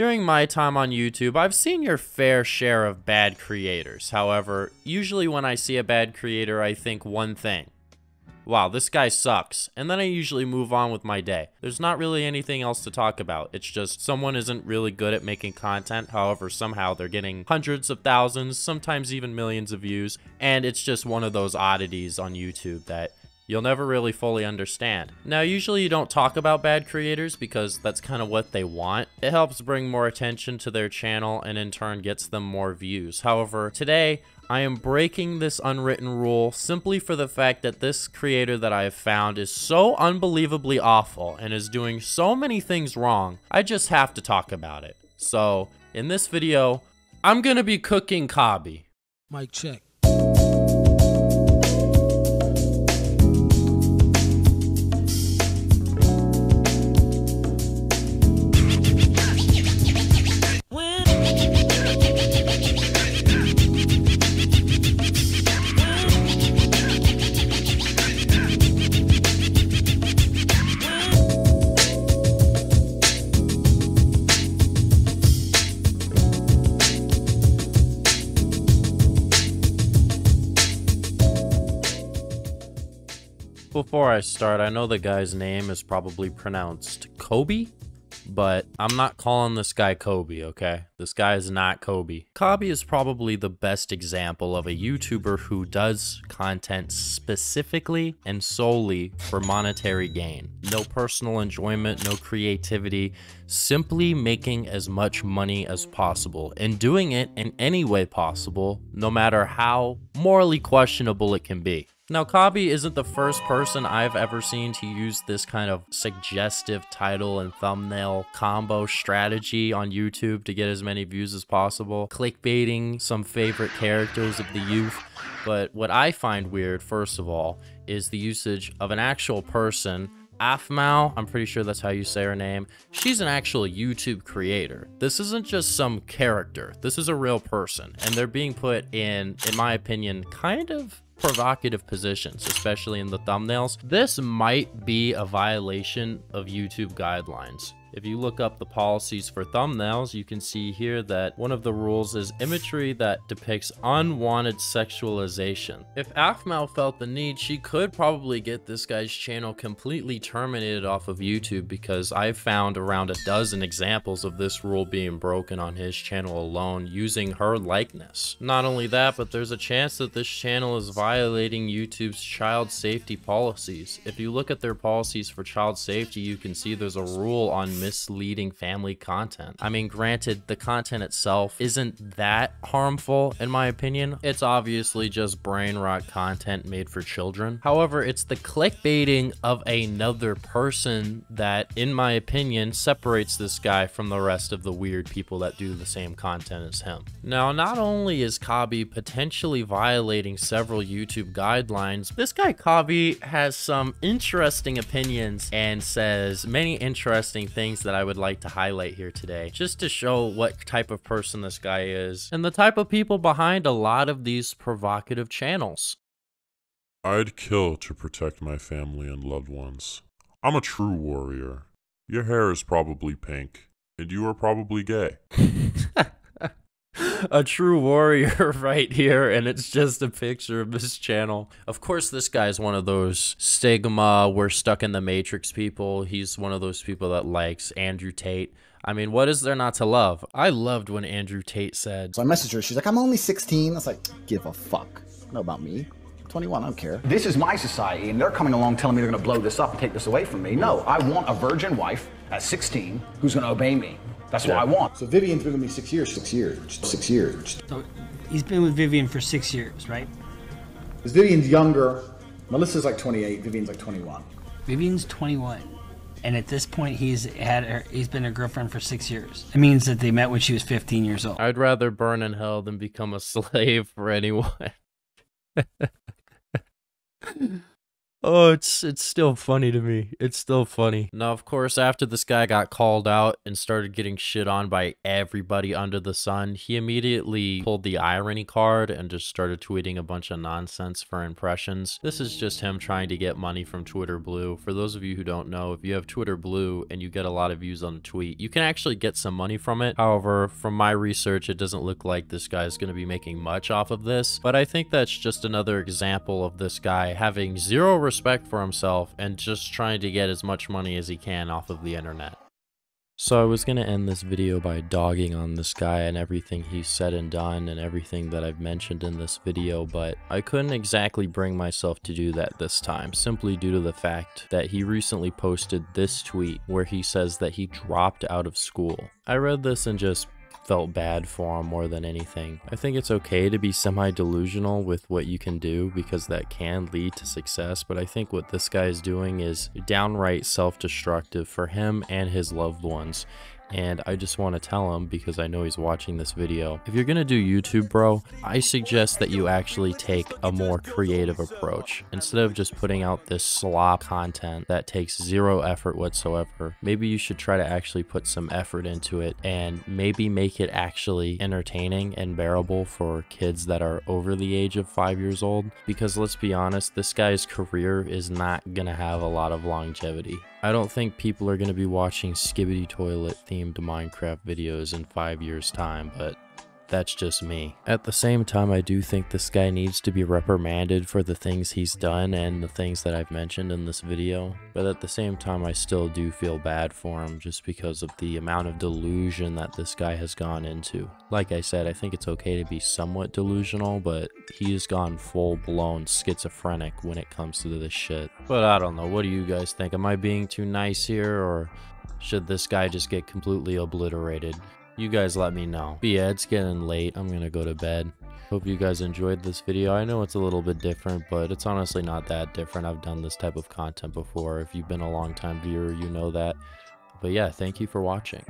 During my time on YouTube, I've seen your fair share of bad creators. However, usually when I see a bad creator, I think one thing. Wow, this guy sucks. And then I usually move on with my day. There's not really anything else to talk about. It's just someone isn't really good at making content. However, somehow they're getting hundreds of thousands, sometimes even millions of views. And it's just one of those oddities on YouTube that you'll never really fully understand. Now, usually you don't talk about bad creators because that's kind of what they want. It helps bring more attention to their channel and in turn gets them more views. However, today, I am breaking this unwritten rule simply for the fact that this creator that I have found is so unbelievably awful and is doing so many things wrong, I just have to talk about it. So, in this video, I'm gonna be cooking Kabi. Mic check. Before I start, I know the guy's name is probably pronounced Kobe, but I'm not calling this guy Kobe, okay? This guy is not Kobe. Kobe is probably the best example of a YouTuber who does content specifically and solely for monetary gain. No personal enjoyment, no creativity, simply making as much money as possible and doing it in any way possible, no matter how morally questionable it can be. Now, Kabi isn't the first person I've ever seen to use this kind of suggestive title and thumbnail combo strategy on YouTube to get as many views as possible, clickbaiting some favorite characters of the youth. But what I find weird, first of all, is the usage of an actual person Aphmau, I'm pretty sure that's how you say her name. She's an actual YouTube creator. This isn't just some character. This is a real person. And they're being put in, in my opinion, kind of provocative positions, especially in the thumbnails. This might be a violation of YouTube guidelines. If you look up the policies for thumbnails, you can see here that one of the rules is imagery that depicts unwanted sexualization. If Aphmau felt the need, she could probably get this guy's channel completely terminated off of YouTube because I've found around a dozen examples of this rule being broken on his channel alone using her likeness. Not only that, but there's a chance that this channel is violating YouTube's child safety policies. If you look at their policies for child safety, you can see there's a rule on misleading family content. I mean, granted, the content itself isn't that harmful in my opinion. It's obviously just brain rot content made for children. However, it's the clickbaiting of another person that, in my opinion, separates this guy from the rest of the weird people that do the same content as him. Now, not only is Kabi potentially violating several YouTube guidelines, this guy Kabi has some interesting opinions and says many interesting things things that I would like to highlight here today, just to show what type of person this guy is and the type of people behind a lot of these provocative channels. I'd kill to protect my family and loved ones. I'm a true warrior. Your hair is probably pink, and you are probably gay. a true warrior right here and it's just a picture of this channel of course this guy's one of those sigma we're stuck in the matrix people he's one of those people that likes andrew tate I mean, what is there not to love? I loved when Andrew Tate said. So I messaged her. She's like, I'm only 16. I was like, give a fuck. Know about me. 21, I don't care. This is my society, and they're coming along telling me they're going to blow this up and take this away from me. No, I want a virgin wife at 16 who's going to obey me. That's what I want. So Vivian's been with me six years. Six years. Six years. So he's been with Vivian for six years, right? Because Vivian's younger. Melissa's like 28. Vivian's like 21. Vivian's 21. And at this point, he's had her, he's been a girlfriend for six years. It means that they met when she was 15 years old. I'd rather burn in hell than become a slave for anyone. Oh, it's it's still funny to me. It's still funny. Now, of course, after this guy got called out and started getting shit on by everybody under the sun, he immediately pulled the irony card and just started tweeting a bunch of nonsense for impressions. This is just him trying to get money from Twitter Blue. For those of you who don't know, if you have Twitter Blue and you get a lot of views on a tweet, you can actually get some money from it. However, from my research, it doesn't look like this guy is going to be making much off of this, but I think that's just another example of this guy having zero respect for himself and just trying to get as much money as he can off of the internet. So I was going to end this video by dogging on this guy and everything he's said and done and everything that I've mentioned in this video, but I couldn't exactly bring myself to do that this time, simply due to the fact that he recently posted this tweet where he says that he dropped out of school. I read this and just felt bad for him more than anything. I think it's okay to be semi-delusional with what you can do because that can lead to success, but I think what this guy is doing is downright self-destructive for him and his loved ones and I just want to tell him because I know he's watching this video. If you're going to do YouTube, bro, I suggest that you actually take a more creative approach. Instead of just putting out this slop content that takes zero effort whatsoever, maybe you should try to actually put some effort into it and maybe make it actually entertaining and bearable for kids that are over the age of five years old. Because let's be honest, this guy's career is not going to have a lot of longevity. I don't think people are going to be watching Skibidi Toilet themed Minecraft videos in five years time, but that's just me. At the same time, I do think this guy needs to be reprimanded for the things he's done and the things that I've mentioned in this video. But at the same time, I still do feel bad for him just because of the amount of delusion that this guy has gone into. Like I said, I think it's okay to be somewhat delusional, but he has gone full-blown schizophrenic when it comes to this shit. But I don't know, what do you guys think? Am I being too nice here, or should this guy just get completely obliterated? You guys let me know. But yeah, it's getting late. I'm gonna go to bed. Hope you guys enjoyed this video. I know it's a little bit different, but it's honestly not that different. I've done this type of content before. If you've been a long time viewer, you know that. But yeah, thank you for watching.